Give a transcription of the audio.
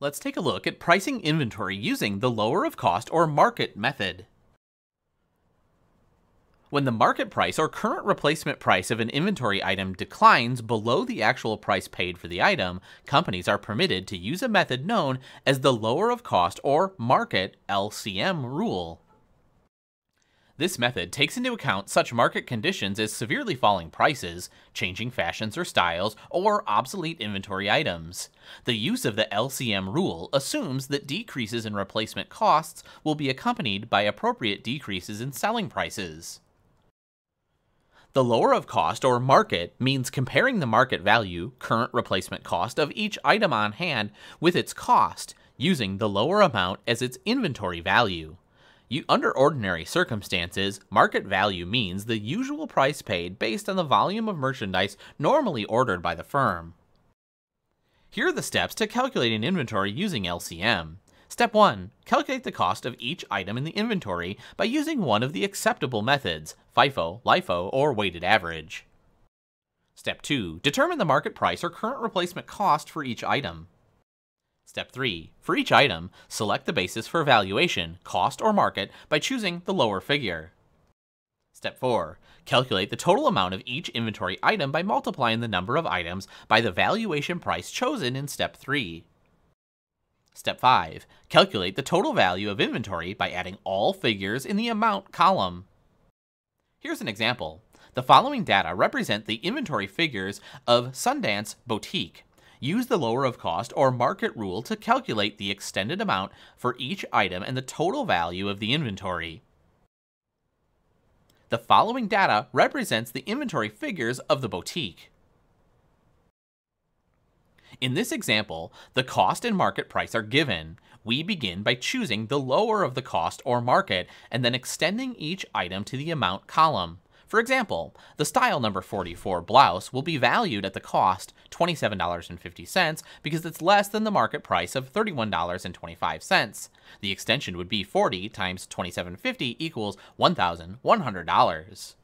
Let's take a look at pricing inventory using the lower of cost or market method. When the market price or current replacement price of an inventory item declines below the actual price paid for the item, companies are permitted to use a method known as the lower of cost or market LCM rule. This method takes into account such market conditions as severely falling prices, changing fashions or styles, or obsolete inventory items. The use of the LCM rule assumes that decreases in replacement costs will be accompanied by appropriate decreases in selling prices. The lower of cost or market means comparing the market value, current replacement cost, of each item on hand with its cost, using the lower amount as its inventory value. You, under ordinary circumstances, market value means the usual price paid based on the volume of merchandise normally ordered by the firm. Here are the steps to calculating inventory using LCM. Step 1. Calculate the cost of each item in the inventory by using one of the acceptable methods, FIFO, LIFO, or weighted average. Step 2. Determine the market price or current replacement cost for each item. Step 3. For each item, select the basis for valuation, cost or market, by choosing the lower figure. Step 4. Calculate the total amount of each inventory item by multiplying the number of items by the valuation price chosen in Step 3. Step 5. Calculate the total value of inventory by adding all figures in the amount column. Here's an example. The following data represent the inventory figures of Sundance Boutique, use the lower of cost or market rule to calculate the extended amount for each item and the total value of the inventory. The following data represents the inventory figures of the boutique. In this example, the cost and market price are given. We begin by choosing the lower of the cost or market and then extending each item to the amount column. For example, the style number 44 blouse will be valued at the cost $27.50 because it's less than the market price of $31.25. The extension would be 40 times 2750 equals $1,100.